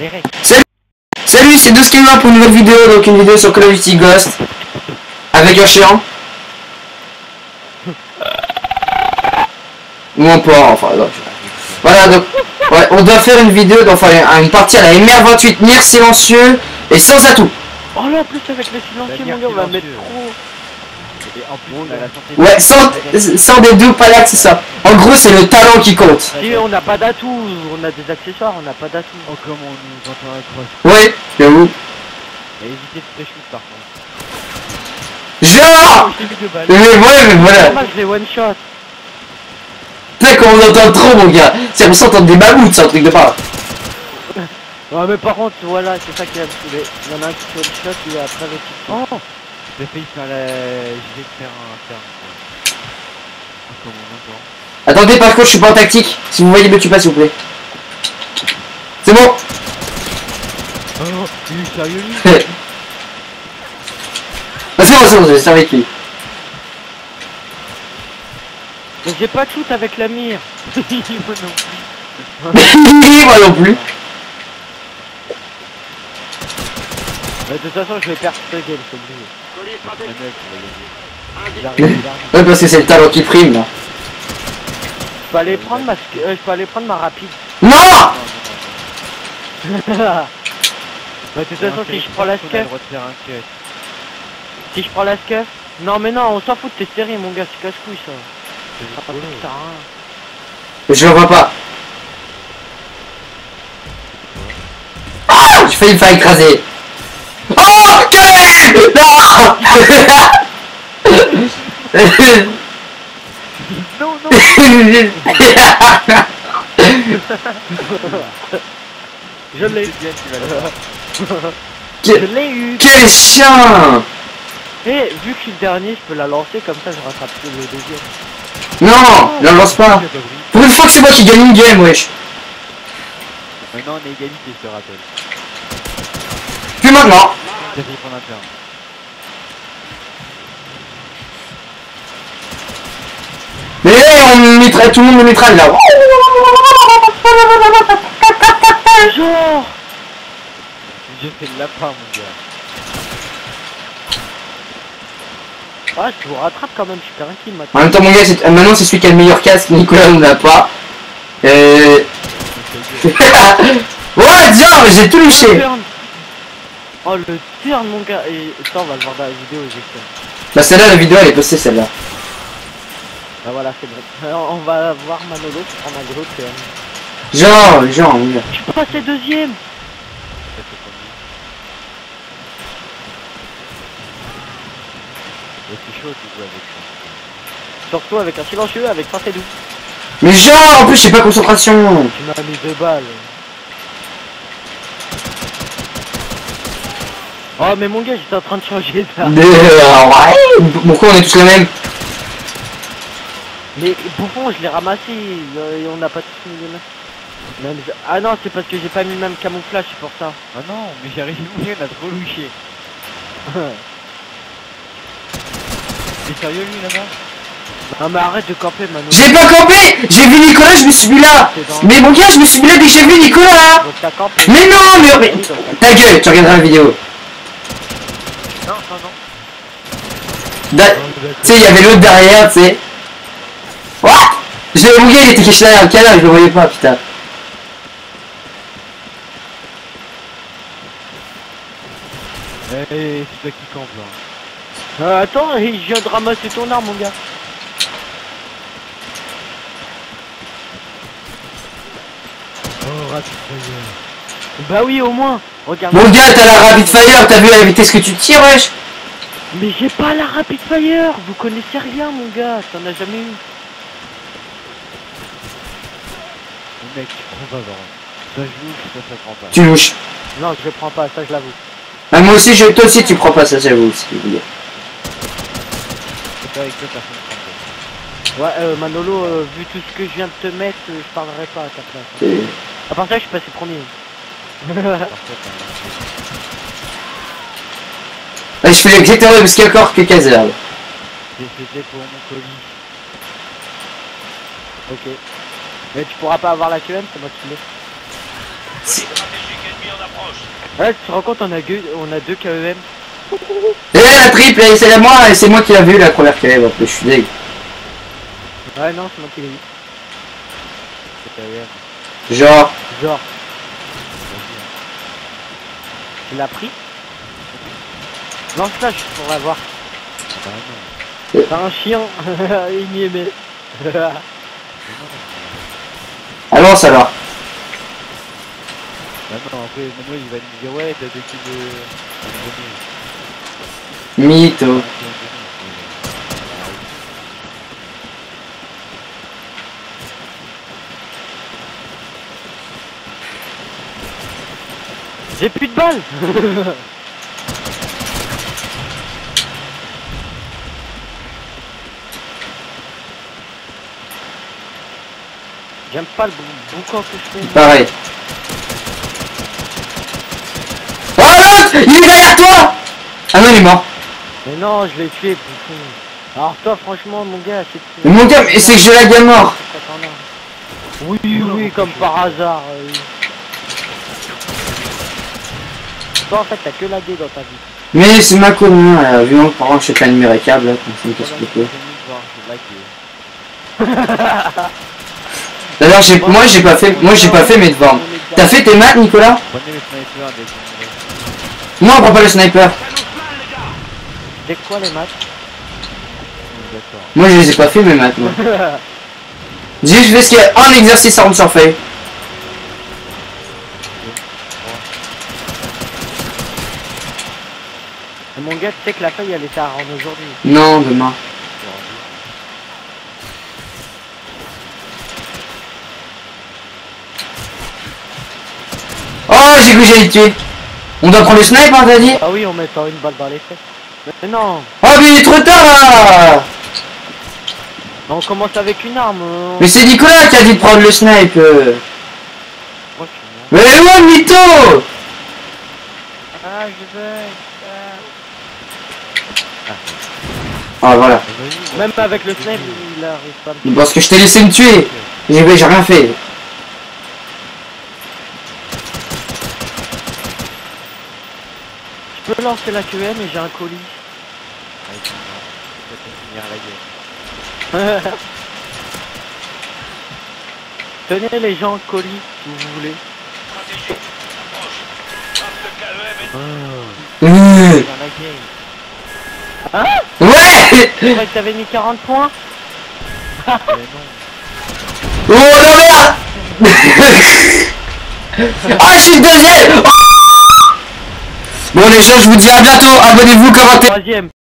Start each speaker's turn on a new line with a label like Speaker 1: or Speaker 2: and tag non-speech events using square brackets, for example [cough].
Speaker 1: Les.
Speaker 2: Salut, c'est Doskima pour une nouvelle vidéo, donc une vidéo sur Call of Duty Ghost. Avec un chien. Ou un porc, enfin. Voilà, donc, ouais, on doit faire une vidéo, enfin, une partie à la MR28, Nier silencieux et sans atout.
Speaker 1: Oh là, plus avec le silencieux, mon gars, on va mettre trop.
Speaker 2: Ouais, sans, sans des deux palates, c'est ça. En gros, c'est le talent qui compte.
Speaker 1: Si on n'a pas d'atout, on a des accessoires, on n'a pas d'atout.
Speaker 3: Oh, comment on nous entend la crosse.
Speaker 2: Ouais, j'avoue.
Speaker 3: Et évitez de pré par contre.
Speaker 2: Genre
Speaker 3: balles.
Speaker 2: Mais ouais, mais voilà.
Speaker 1: Normal, je les one shot.
Speaker 2: Putain, comme on entend trop, mon gars. C'est pour ça entendre des mammouths, c'est un truc de pas. [laughs]
Speaker 1: Ouais, mais par contre, voilà, c'est ça qui a me saoulé. Il y en a un qui fait one shot, il est après avec qui
Speaker 3: Oh J'ai failli faire la... Je vais faire un on entend.
Speaker 2: Attendez, par contre, je suis pas en tactique. Si vous voyez, me tue pas, s'il vous plaît. C'est bon.
Speaker 3: Oh, il est sérieux lui [laughs]
Speaker 2: Ah, c'est bon, c'est bon, je vais servir avec lui.
Speaker 1: Mais j'ai pas de shoot avec la mire. [laughs] Moi non plus. [laughs]
Speaker 2: Moi non plus.
Speaker 1: Mais de toute façon, je vais perdre ce game, c'est obligé.
Speaker 2: Ouais, parce que c'est le talent qui prime, là.
Speaker 1: Je peux aller prendre ma, euh, je peux aller prendre ma rapide.
Speaker 2: Non
Speaker 1: Mais [laughs] de toute façon, si je prends la scuff, si je prends la scuff, non mais non, on s'en fout de tes séries, mon gars, c'est casse-couille ça.
Speaker 2: Je le vois pas. Ah J'ai failli me faire écraser. Non
Speaker 3: Non, non
Speaker 1: Je l'ai,
Speaker 3: l'avoir.
Speaker 1: je l'ai eu.
Speaker 2: quel chien
Speaker 1: Et vu que je suis le dernier, je peux la lancer comme ça, je rattrape le deuxième.
Speaker 2: Non Ne lance pas. Pour une fois que c'est moi qui gagne une game, wesh
Speaker 3: Maintenant on est égalité, je te rappelle.
Speaker 2: Puis maintenant Mais on mettra, tout le monde me mettra là.
Speaker 1: Genre
Speaker 3: J'ai fait le lapin, mon gars.
Speaker 1: Ah, je vous rattrape quand même, je suis faire un kill
Speaker 2: En
Speaker 1: maintenant.
Speaker 2: même temps, mon gars, maintenant c'est celui qui a le meilleur casque. Nicolas ne l'a pas. Euh... [laughs] [laughs] Ouais, tiens, j'ai tout
Speaker 1: Le
Speaker 2: louché.
Speaker 1: turn. Oh le turn mon gars Et ça on va le voir dans la vidéo j'espère
Speaker 2: Bah, celle-là, la vidéo, elle est postée, celle-là.
Speaker 1: Bah voilà c'est bon Alors, On va voir Manolo qui prend un gros turn
Speaker 2: Genre, genre, mon gars.
Speaker 1: Je suis passé deuxième
Speaker 3: C'est chaud, tu joues avec ça.
Speaker 1: Surtout avec un silencieux avec et doux
Speaker 2: Mais genre, en plus, j'ai pas concentration.
Speaker 1: Tu m'as mis deux balles Oh mais mon gars j'étais en train de changer ça.
Speaker 2: De... euh, ouais, pourquoi on est tous les mêmes
Speaker 1: Mais bouffon je l'ai ramassé euh, et on n'a pas tous mis les mêmes. Même... Ah non c'est parce que j'ai pas mis le même camouflage c'est pour ça.
Speaker 3: Ah non, mais j'ai arrivé, on a trop louché. [laughs] T'es sérieux lui là-bas?
Speaker 1: Non mais arrête de camper Manolo
Speaker 2: J'ai pas campé J'ai vu Nicolas, je me suis mis là.
Speaker 1: Dans-
Speaker 2: Mais mon gars, je me suis mis là dès que j'ai vu Nicolas
Speaker 1: Donc t'as campé.
Speaker 2: Mais non, mais... mais- Ta gueule, tu regarderas la vidéo.
Speaker 3: Non, non, non.
Speaker 2: Da- Tu sais, il y avait l'autre derrière, tu sais. What? Je l'ai- gars, il était caché derrière le canard, je le voyais pas, putain.
Speaker 3: Eh, c'est toi qui campe là.
Speaker 1: Euh, attends, je viens de ramasser ton arme, mon gars.
Speaker 3: Oh, rapide fire.
Speaker 1: Bah oui, au moins. Regarde.
Speaker 2: Mon gars, t'as la rapid fire, t'as vu à la vitesse que tu tires, wesh?
Speaker 1: Mais j'ai pas la rapid fire. Vous connaissez rien, mon gars. T'en as jamais eu.
Speaker 3: Le mec, tu prends pas, Varan. Ça joue, ça, ça prend pas.
Speaker 2: Tu louches.
Speaker 1: Non, je le prends pas. Ça, je l'avoue.
Speaker 2: Ah, moi aussi, je... toi aussi, tu prends pas ça, j'avoue.
Speaker 3: C'est pas avec toi, personne prend pas.
Speaker 1: Ouais, euh, Manolo, euh, vu tout ce que je viens de te mettre, euh, je parlerai pas à ta place. hein.
Speaker 2: C'est-
Speaker 1: À part ça, je suis passé premier. [laughs]
Speaker 2: Ah, je fais exactement le même score que.
Speaker 3: C'est- C'était pour mon colis.
Speaker 1: ok. Mais tu pourras pas avoir la QM, c'est moi qui l'ai. Ouais, tu te rends compte, on a, on a deux KEM.
Speaker 2: Et là, la triple, et c'est la moi, et c'est moi qui l'a vu la première en plus, je suis deg.
Speaker 1: Ouais, non, c'est moi qui l'ai eu.
Speaker 3: C'est KEM.
Speaker 2: Genre,
Speaker 1: Genre, tu l'as pris? Lance flash pour.
Speaker 3: Bah non.
Speaker 1: C'est un chien, il m'y aimait.
Speaker 2: avance alors.
Speaker 3: Bah non, après, Mano il va nous dire ouais, t'as deux kills de. de
Speaker 2: Mytho.
Speaker 1: J'ai plus de balles [laughs] J'aime pas le bou- boucan que je fais.
Speaker 2: Pareil. Oh l'autre Il est derrière toi Ah non, il est mort.
Speaker 1: Mais non, je l'ai tué, bouffon. Alors toi, franchement, mon gars, c'est...
Speaker 2: Mais mon gars, mais c'est que je la gagne mort.
Speaker 1: Oui, oui, comme par hasard. euh. Toi, en fait, t'as que la D dans ta vie.
Speaker 2: Mais c'est ma commune, là, vu mon parent, je pas numéro câble, là, comme ça me casse le D'ailleurs, j'ai, moi, j'ai pas fait, moi, j'ai pas fait mes devoirs. T'as fait tes maths, Nicolas? Non, on prend pas le sniper.
Speaker 1: C'est quoi les maths?
Speaker 2: Moi, je les ai pas fait, mes maths, moi. [laughs] J'ai juste fait ce qu'il y a un exercice à rendre sur feuille.
Speaker 1: Et Mon gars, tu sais que la feuille, elle était à rendre aujourd'hui.
Speaker 2: Non, demain. J'ai cru que le tuer. On doit prendre le snipe, hein, t'as dit
Speaker 1: Ah oui, on met une balle dans les fesses. Mais non
Speaker 2: Oh, mais il est trop tard, là
Speaker 1: On commence avec une arme.
Speaker 2: Mais c'est Nicolas qui a dit de prendre le snipe. euh.
Speaker 1: mort.
Speaker 2: Mais ouais, mytho
Speaker 1: Ah, je vais.
Speaker 2: Ah, voilà.
Speaker 1: Même avec le snipe, il arrive pas.
Speaker 2: Parce que je t'ai laissé me tuer. J'ai j'ai rien fait.
Speaker 1: Peux lancer la QM et j'ai un colis.
Speaker 3: Avec une main. Ça peut finir la guerre. [laughs]
Speaker 1: Tenez les gens, colis, si vous voulez.
Speaker 3: Game.
Speaker 1: Hein?
Speaker 2: Ouais
Speaker 1: Je croyais que t'avais mis 40 points?
Speaker 3: Mais non.
Speaker 2: Oh la [laughs] merde Ah, je suis deuxième Oh Bon les gens, je vous dis à bientôt. Abonnez-vous, commentez.